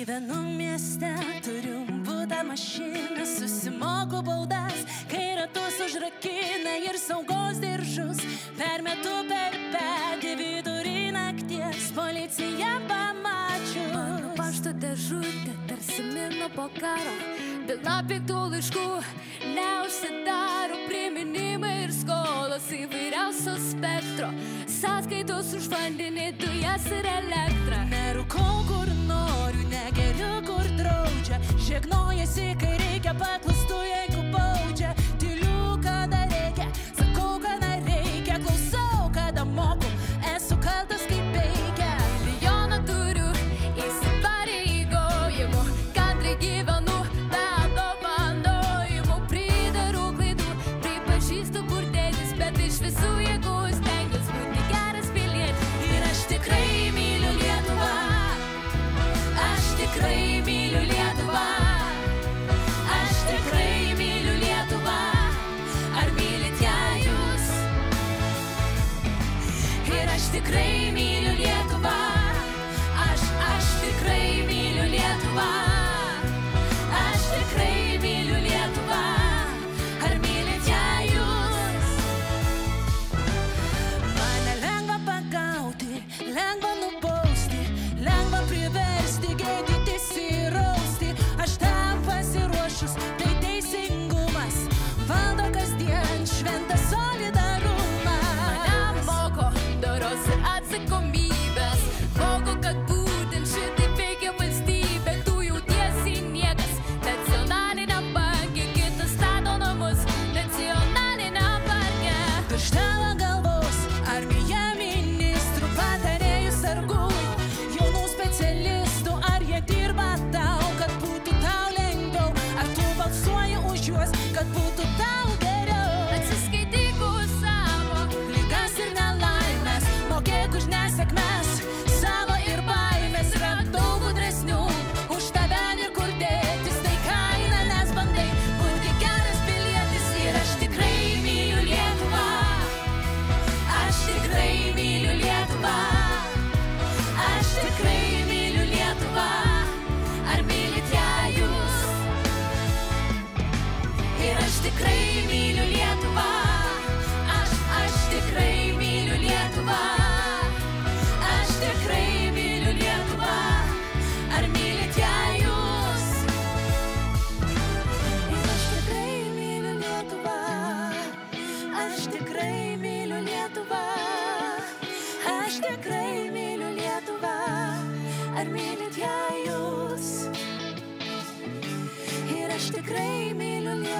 Gyvenu mieste, turiu būdą mašiną, susimoku baudas, kai ratus užrakina ir saugos diržus, permetu per petį vidurį nakties, policija pamačiu. Mano pašto dėžutė tarsi mino po karo, byla piktų laiškų neužsidaro priminimai ir skolos įvairiausio spektro, sąskaitos už vandenį, dujas ir elė. music. crazy. choice. God put aš tikrai myliu Lietuvą, ar mylit ją jūs? Ir aš tikrai myliu Lietuvą.